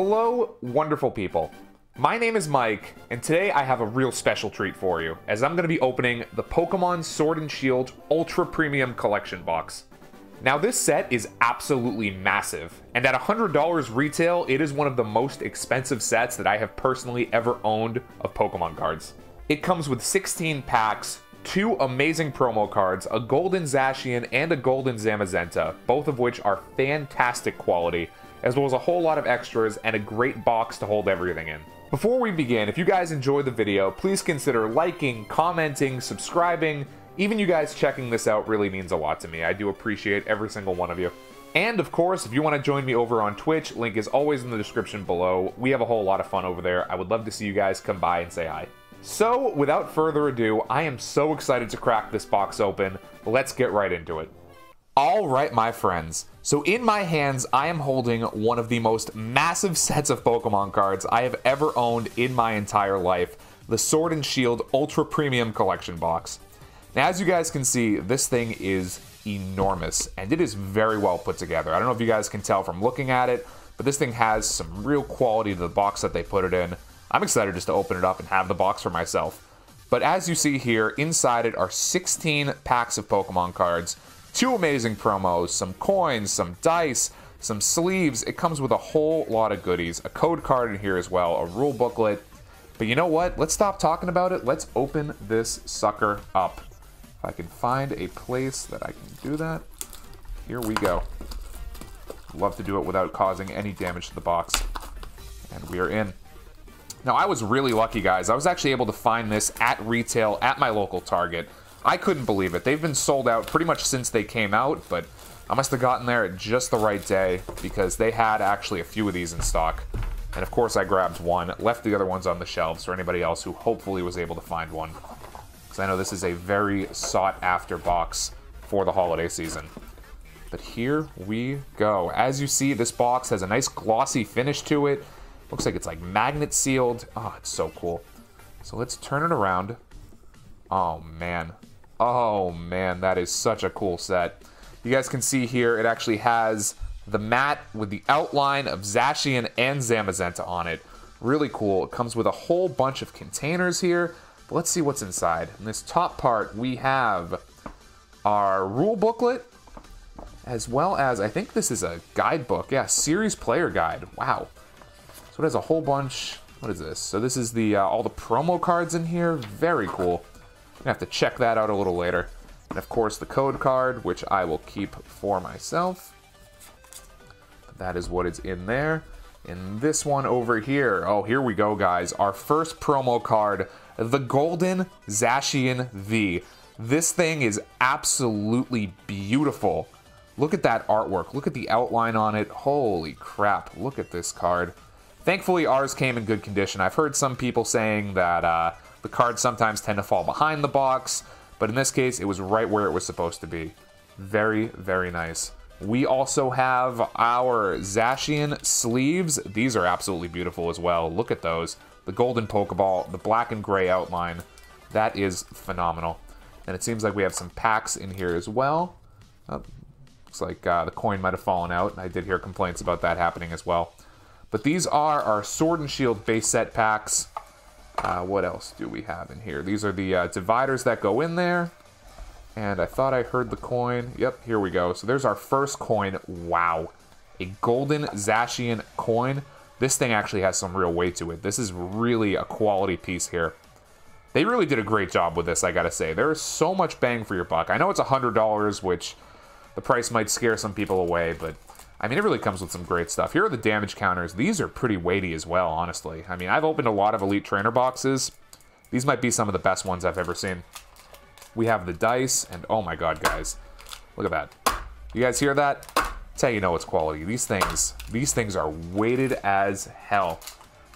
Hello, wonderful people. My name is Mike, and today I have a real special treat for you, as I'm going to be opening the Pokemon Sword and Shield Ultra Premium Collection box. Now, this set is absolutely massive, and at $100 retail, it is one of the most expensive sets that I have personally ever owned of Pokemon cards. It comes with 16 packs, two amazing promo cards, a golden Zacian and a golden Zamazenta, both of which are fantastic quality, as well as a whole lot of extras and a great box to hold everything in. Before we begin, if you guys enjoyed the video, please consider liking, commenting, subscribing. Even you guys checking this out really means a lot to me. I do appreciate every single one of you. And of course, if you want to join me over on Twitch, link is always in the description below. We have a whole lot of fun over there. I would love to see you guys come by and say hi. So, without further ado, I am so excited to crack this box open. Let's get right into it. All right, my friends. So in my hands, I am holding one of the most massive sets of Pokemon cards I have ever owned in my entire life, the Sword and Shield Ultra Premium Collection Box. Now, as you guys can see, this thing is enormous, and it is very well put together. I don't know if you guys can tell from looking at it, but this thing has some real quality to the box that they put it in. I'm excited just to open it up and have the box for myself. But as you see here, inside it are 16 packs of Pokemon cards, Two amazing promos, some coins, some dice, some sleeves. It comes with a whole lot of goodies. A code card in here as well, a rule booklet. But you know what? Let's stop talking about it. Let's open this sucker up. If I can find a place that I can do that. Here we go. Love to do it without causing any damage to the box. And we are in. Now, I was really lucky, guys. I was actually able to find this at retail at my local Target. I couldn't believe it. They've been sold out pretty much since they came out, but I must have gotten there at just the right day because they had actually a few of these in stock. And of course I grabbed one, left the other ones on the shelves for anybody else who hopefully was able to find one. Because I know this is a very sought after box for the holiday season. But here we go. As you see, this box has a nice glossy finish to it. Looks like it's like magnet sealed. Oh, ah, it's so cool. So let's turn it around. Oh man, Oh man, that is such a cool set. You guys can see here, it actually has the mat with the outline of Zacian and Zamazenta on it. Really cool. It comes with a whole bunch of containers here. But let's see what's inside. In this top part, we have our rule booklet, as well as, I think this is a guidebook. Yeah, series player guide. Wow. So it has a whole bunch. What is this? So this is the uh, all the promo cards in here. Very cool. I have to check that out a little later. And of course the code card, which I will keep for myself. That is what is in there. In this one over here, oh, here we go, guys. Our first promo card, the Golden Zacian V. This thing is absolutely beautiful. Look at that artwork. Look at the outline on it. Holy crap. Look at this card. Thankfully, ours came in good condition. I've heard some people saying that uh, the cards sometimes tend to fall behind the box, but in this case, it was right where it was supposed to be. Very, very nice. We also have our Zacian sleeves. These are absolutely beautiful as well. Look at those. The golden Pokeball, the black and gray outline. That is phenomenal. And it seems like we have some packs in here as well. Oh, looks like uh, the coin might have fallen out. I did hear complaints about that happening as well. But these are our Sword and Shield base set packs. Uh, what else do we have in here? These are the uh, dividers that go in there. And I thought I heard the coin. Yep, here we go. So there's our first coin. Wow. A golden Zacian coin. This thing actually has some real weight to it. This is really a quality piece here. They really did a great job with this, I gotta say. There is so much bang for your buck. I know it's $100, which the price might scare some people away, but I mean, it really comes with some great stuff. Here are the damage counters. These are pretty weighty as well, honestly. I mean, I've opened a lot of Elite Trainer boxes. These might be some of the best ones I've ever seen. We have the dice, and oh my god, guys. Look at that. You guys hear that? That's how you know it's quality. These things, these things are weighted as hell.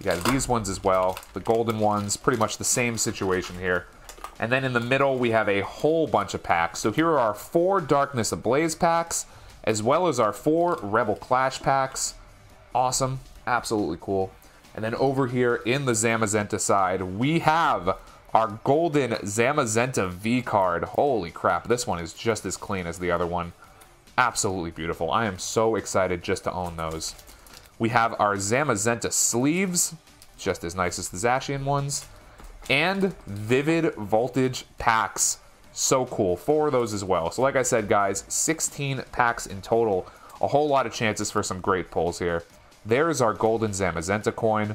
You got these ones as well. The golden ones, pretty much the same situation here. And then in the middle, we have a whole bunch of packs. So here are our four Darkness Ablaze packs as well as our four Rebel Clash packs. Awesome, absolutely cool. And then over here in the Zamazenta side, we have our golden Zamazenta V card. Holy crap, this one is just as clean as the other one. Absolutely beautiful. I am so excited just to own those. We have our Zamazenta sleeves, just as nice as the Zacian ones. And Vivid Voltage packs. So cool. Four of those as well. So like I said, guys, 16 packs in total. A whole lot of chances for some great pulls here. There's our golden Zamazenta coin.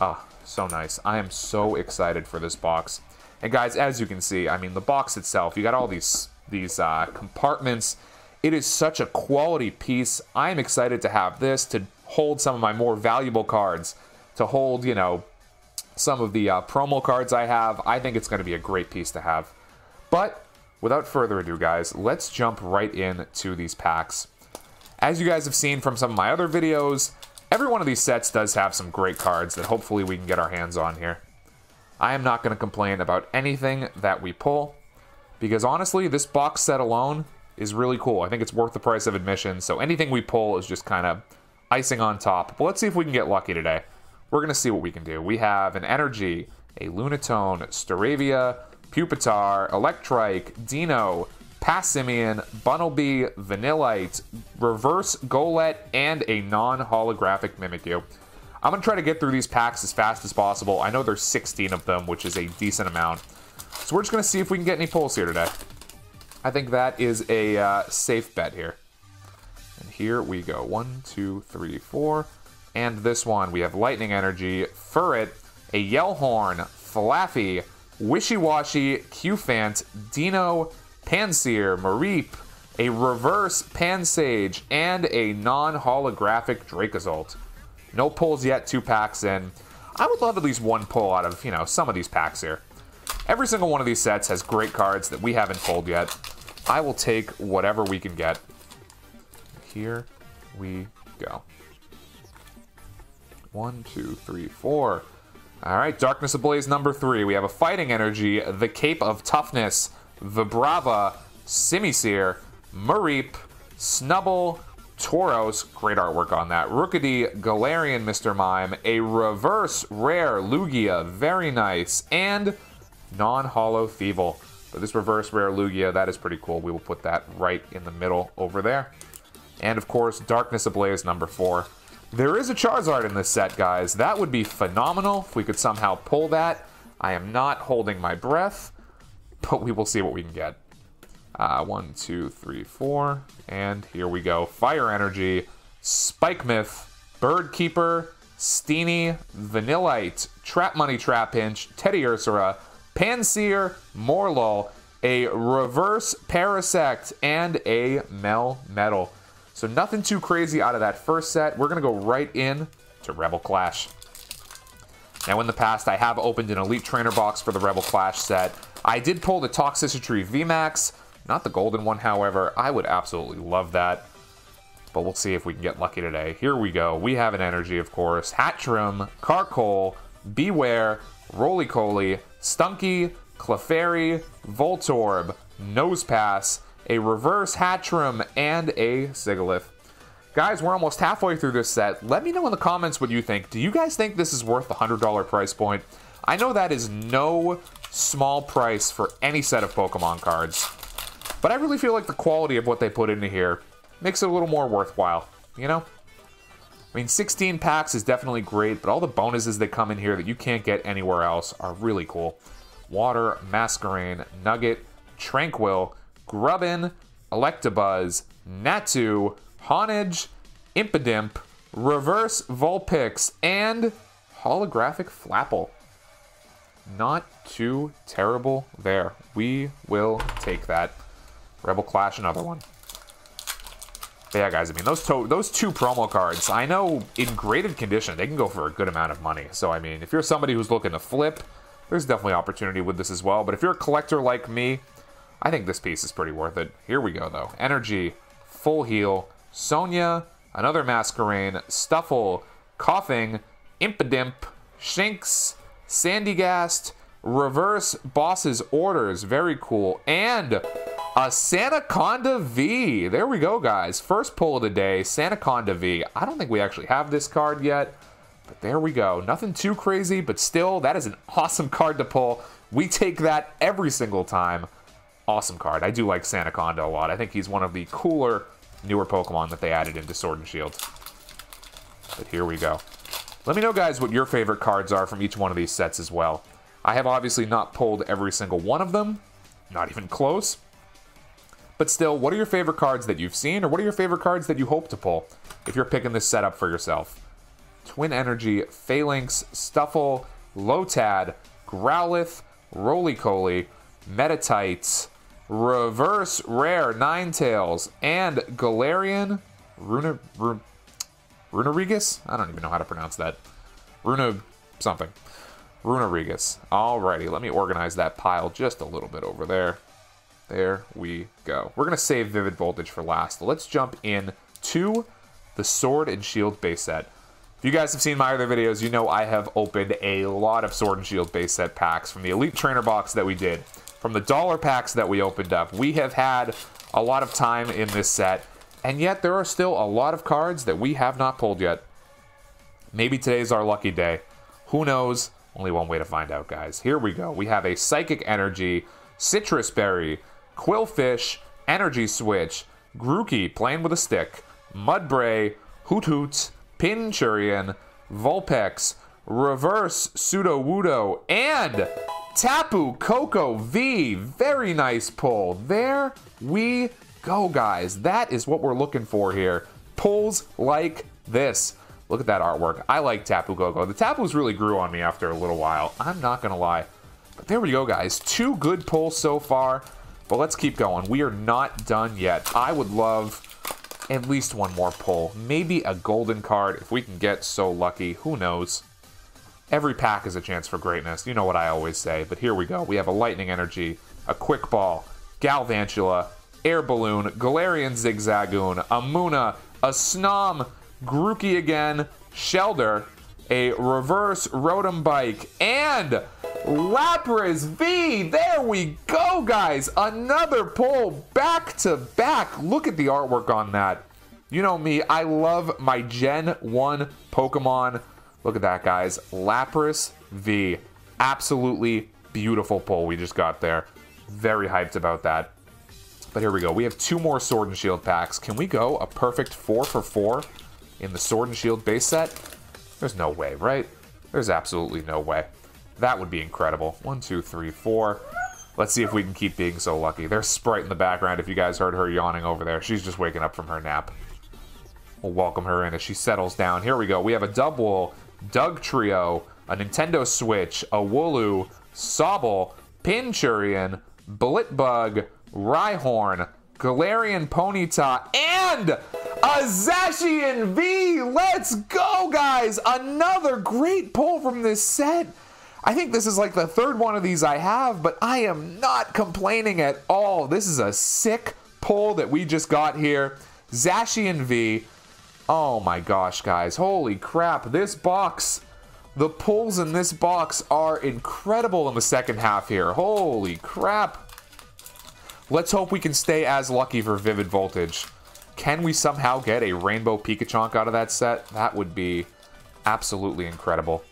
Ah, so nice. I am so excited for this box. And guys, as you can see, I mean, the box itself, you got all these, these uh, compartments. It is such a quality piece. I'm excited to have this to hold some of my more valuable cards, to hold, you know, some of the uh, promo cards I have. I think it's going to be a great piece to have. But without further ado, guys, let's jump right into these packs. As you guys have seen from some of my other videos, every one of these sets does have some great cards that hopefully we can get our hands on here. I am not going to complain about anything that we pull, because honestly, this box set alone is really cool. I think it's worth the price of admission, so anything we pull is just kind of icing on top. But let's see if we can get lucky today. We're going to see what we can do. We have an Energy, a Lunatone, Staravia, Pupitar, Electrike, Dino, Passimian, Bunnelby, Vanillite, Reverse Golett, and a non-holographic Mimikyu. I'm going to try to get through these packs as fast as possible. I know there's 16 of them, which is a decent amount. So we're just going to see if we can get any pulls here today. I think that is a uh, safe bet here. And here we go. One, two, three, four. And this one, we have Lightning Energy, Furret, a Yellhorn, Flaaffy, Wishiwashi, Cufant, Dino, Pansear, Mareep, a reverse Pansage, and a non-holographic Dracozolt. No pulls yet, two packs in. I would love at least one pull out of, you know, some of these packs here. Every single one of these sets has great cards that we haven't pulled yet. I will take whatever we can get. Here we go. One, two, three, four. All right, Darkness Ablaze number three. We have a Fighting Energy, the Cape of Toughness, Vibrava, Simisear, Mareep, Snubbull, Tauros, great artwork on that. Rookidee, Galarian Mr. Mime, a reverse rare Lugia, very nice, and non-hollow Thievul. But this reverse rare Lugia, that is pretty cool. We will put that right in the middle over there. And of course, Darkness Ablaze number four. There is a Charizard in this set, guys. That would be phenomenal if we could somehow pull that. I am not holding my breath but we will see what we can get. Uh, one, two, three, four, and here we go. Fire Energy, Spikemuth, Bird Keeper, Steenee, Vanillite, Trap Money Trap Pinch, Teddy Teddiursa, Pansear, Morelull, a Reverse Parasect, and a Melmetal. So nothing too crazy out of that first set. We're going to go right in to Rebel Clash. Now in the past, I have opened an Elite Trainer box for the Rebel Clash set. I did pull the Toxtricity VMAX, not the golden one, however. I would absolutely love that. But we'll see if we can get lucky today. Here we go. We have an energy, of course. Hatchrim, Carkol, Bewear, Rolycoly, Stunky, Clefairy, Voltorb, Nosepass, a reverse Hatchrim, and a Sigilyph. Guys, we're almost halfway through this set. Let me know in the comments what you think. Do you guys think this is worth the $100 price point? I know that is no small price for any set of Pokemon cards. But I really feel like the quality of what they put into here makes it a little more worthwhile, you know? I mean, 16 packs is definitely great, but all the bonuses that come in here that you can't get anywhere else are really cool. Water, Masquerain, Nugget, Tranquill, Grubbin, Electabuzz, Natu, Honedge, Impidimp, Reverse Vulpix, and Holographic Flapple. Not too terrible there. We will take that. Rebel Clash, another one. But yeah, guys, I mean, those, those two promo cards, I know in graded condition, they can go for a good amount of money. So, I mean, if you're somebody who's looking to flip, there's definitely opportunity with this as well. But if you're a collector like me, I think this piece is pretty worth it. Here we go, though. Energy, Full Heal, Sonia, another Masquerain, Stufful, Koffing, Impidimp, Shinx, Sandygast, Reverse Boss's Orders, very cool, and a Sandaconda V. There we go, guys. First pull of the day, Sandaconda V. I don't think we actually have this card yet, but there we go. Nothing too crazy, but still, that is an awesome card to pull. We take that every single time. Awesome card. I do like Sandaconda a lot. I think he's one of the cooler, newer Pokemon that they added into Sword and Shield. But here we go. Let me know, guys, what your favorite cards are from each one of these sets as well. I have obviously not pulled every single one of them. Not even close. But still, what are your favorite cards that you've seen, or what are your favorite cards that you hope to pull if you're picking this setup for yourself? Twin Energy, Falinks, Stufful, Lotad, Growlithe, Rolycoly, Meditite, Reverse Rare, Ninetales, and Galarian, Runa, Runa, Runerigus? I don't even know how to pronounce that. Runa something. Runerigus. Alrighty, let me organize that pile just a little bit over there. There we go. We're going to save Vivid Voltage for last. Let's jump in to the Sword and Shield base set. If you guys have seen my other videos, you know I have opened a lot of Sword and Shield base set packs from the Elite Trainer box that we did, from the dollar packs that we opened up. We have had a lot of time in this set, and yet there are still a lot of cards that we have not pulled yet. Maybe today's our lucky day. Who knows? Only one way to find out, guys. Here we go. We have a Psychic Energy, Citrus Berry, Qwilfish, Energy Switch, Grookey playing with a stick, Mudbray, Hoothoot, Pinchurian, Vulpix, Reverse Sudowoodo, and Tapu Koko V. Very nice pull. There we go, guys. That is what we're looking for here. Pulls like this. Look at that artwork. I like Tapu Koko. The Tapus really grew on me after a little while. I'm not going to lie. But there we go, guys. Two good pulls so far. But let's keep going. We are not done yet. I would love at least one more pull. Maybe a golden card if we can get so lucky. Who knows? Every pack is a chance for greatness. You know what I always say. But here we go. We have a Lightning Energy, a Quick Ball, Galvantula, Air Balloon, Galarian Zigzagoon, a Munna, a Snom, Grookey again, Shellder, a Reverse Rotom Bike, and Lapras V. There we go, guys. Another pull back to back. Look at the artwork on that. You know me, I love my Gen 1 Pokemon. Look at that, guys. Lapras V. Absolutely beautiful pull we just got there. Very hyped about that. But here we go. We have two more Sword and Shield packs. Can we go a perfect 4 for 4 in the Sword and Shield base set? There's no way, right? There's absolutely no way. That would be incredible. One, two, three, four. Let's see if we can keep being so lucky. There's Sprite in the background if you guys heard her yawning over there. She's just waking up from her nap. We'll welcome her in as she settles down. Here we go. We have a Dubwool, Dugtrio, a Nintendo Switch, a Wooloo, Sobble, Pinchurian, Blipbug, Rhyhorn, Galarian Ponyta, and a Zacian V! Let's go, guys! Another great pull from this set. I think this is like the third one of these I have, but I am not complaining at all. This is a sick pull that we just got here. Zacian V. Oh my gosh, guys. Holy crap. This box, the pulls in this box are incredible in the second half here. Holy crap. Let's hope we can stay as lucky for Vivid Voltage. Can we somehow get a Rainbow Pikachonk out of that set? That would be absolutely incredible.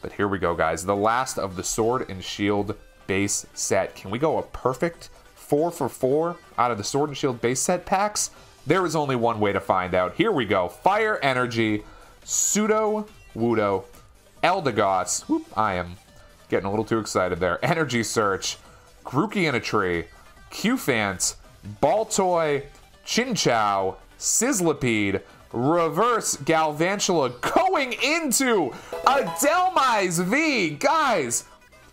But here we go, guys. The last of the Sword and Shield base set. Can we go a perfect 4 for 4 out of the Sword and Shield base set packs? There is only one way to find out. Here we go. Fire Energy, Pseudo Wudo, Eldegoss. Whoop, I am getting a little too excited there. Energy Search, Grookey in a Tree, Cufant, Baltoy, Chinchou, Sizzlipede, Reverse Galvantula going into a Dhelmise V. Guys,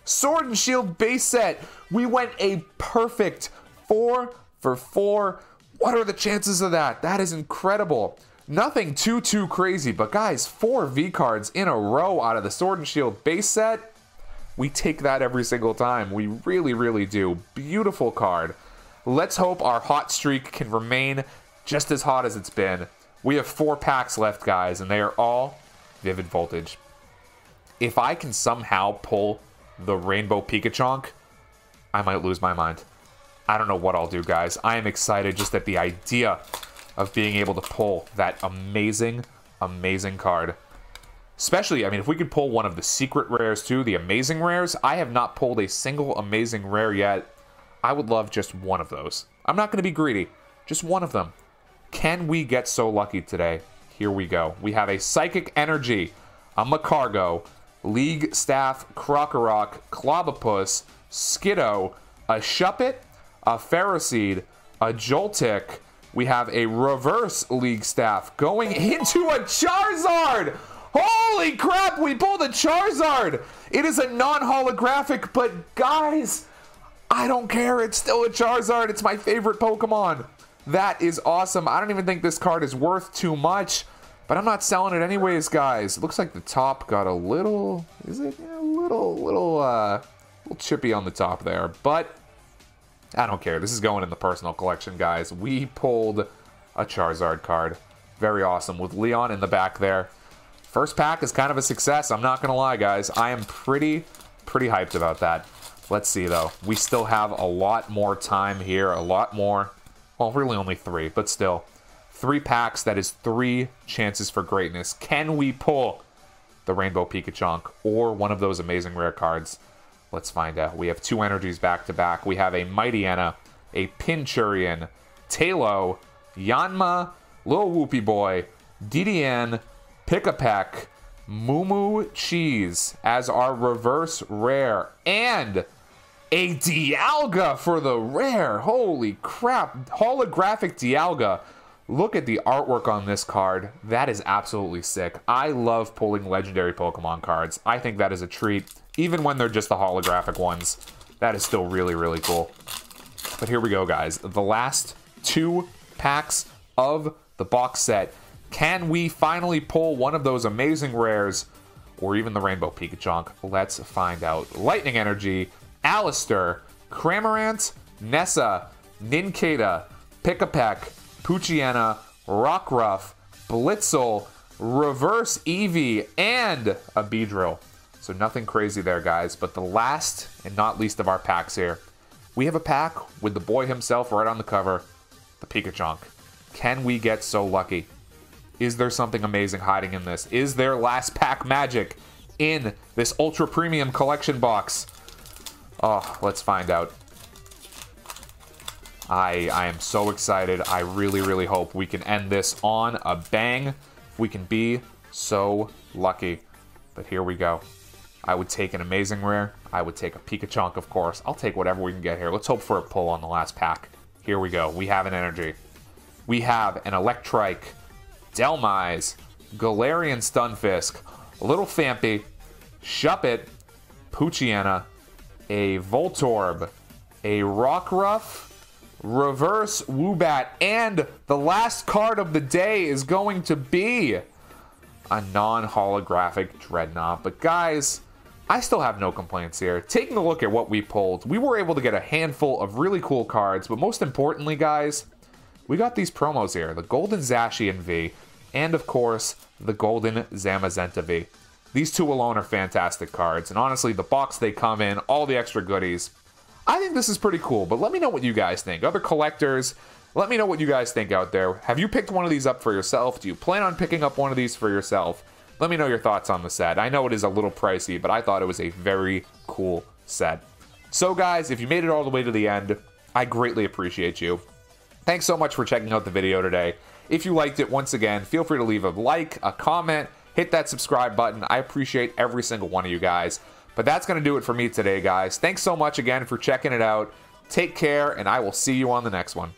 Sword and Shield base set. We went a perfect four for four. What are the chances of that? That is incredible. Nothing too, too crazy, but guys, four V cards in a row out of the Sword and Shield base set. We take that every single time. We really, really do. Beautiful card. Let's hope our hot streak can remain just as hot as it's been. We have four packs left, guys, and they are all Vivid Voltage. If I can somehow pull the Rainbow Pikachonk, I might lose my mind. I don't know what I'll do, guys. I am excited just at the idea of being able to pull that amazing, amazing card. Especially, I mean, if we could pull one of the secret rares too, the amazing rares. I have not pulled a single amazing rare yet. I would love just one of those. I'm not going to be greedy. Just one of them. Can we get so lucky today? Here we go. We have a Psychic Energy, a Magcargo, League Staff, Krokorok, Clobbopus, Skiddo, a Shuppet, a Ferroseed, a Joltik. We have a Reverse League Staff going into a Charizard! Holy crap, we pulled a Charizard! It is a non-holographic, but guys, I don't care. It's still a Charizard. It's my favorite Pokemon. That is awesome. I don't even think this card is worth too much, but I'm not selling it anyways, guys. It looks like the top got a little, is it? Yeah, a little, little, uh, little chippy on the top there, but I don't care. This is going in the personal collection, guys. We pulled a Charizard card. Very awesome with Leon in the back there. First pack is kind of a success. I'm not going to lie, guys. I am pretty, pretty hyped about that. Let's see, though. We still have a lot more time here. A lot more. Well, really only three, but still. Three packs, that is three chances for greatness. Can we pull the Rainbow Pikachu or one of those amazing rare cards? Let's find out. We have two energies back to back. We have a Mightyena, a Pinchurian, Talo, Yanma, Lil Whoopie Boy, DDN, Pikipek, Moo Cheese as our reverse rare, and a Dialga for the rare. Holy crap. Holographic Dialga. Look at the artwork on this card. That is absolutely sick. I love pulling legendary Pokemon cards. I think that is a treat, even when they're just the holographic ones. That is still really, really cool. But here we go, guys. The last two packs of the box set. Can we finally pull one of those amazing rares or even the Rainbow Pikachu? Let's find out. Lightning Energy, Allister, Cramorant, Nessa, Nincada, Pikipek, Poochyena, Rockruff, Blitzle, Reverse Eevee, and a Beedrill. So nothing crazy there, guys. But the last and not least of our packs here, we have a pack with the boy himself right on the cover, the Pikachu. Can we get so lucky? Is there something amazing hiding in this? Is there last pack magic in this ultra premium collection box? Oh, let's find out. I, I am so excited. I really, really hope we can end this on a bang. We can be so lucky. But here we go. I would take an amazing rare. I would take a Pikachu, of course. I'll take whatever we can get here. Let's hope for a pull on the last pack. Here we go. We have an energy. We have an Electrike, Dhelmise, Galarian Stunfisk, a little Phanpy, Shuppet, Poochyena, a Voltorb, a Rockruff, Reverse Woobat, and the last card of the day is going to be a non-holographic Dreadnought. But guys, I still have no complaints here. Taking a look at what we pulled, we were able to get a handful of really cool cards, but most importantly, guys, we got these promos here. The Golden Zacian V, and of course, the Golden Zamazenta V. These two alone are fantastic cards, and honestly, the box they come in, all the extra goodies, I think this is pretty cool, but let me know what you guys think. Other collectors, let me know what you guys think out there. Have you picked one of these up for yourself? Do you plan on picking up one of these for yourself? Let me know your thoughts on the set. I know it is a little pricey, but I thought it was a very cool set. So guys, if you made it all the way to the end, I greatly appreciate you. Thanks so much for checking out the video today. If you liked it, once again, feel free to leave a like, a comment, hit that subscribe button. I appreciate every single one of you guys. But that's going to do it for me today, guys. Thanks so much again for checking it out. Take care, and I will see you on the next one.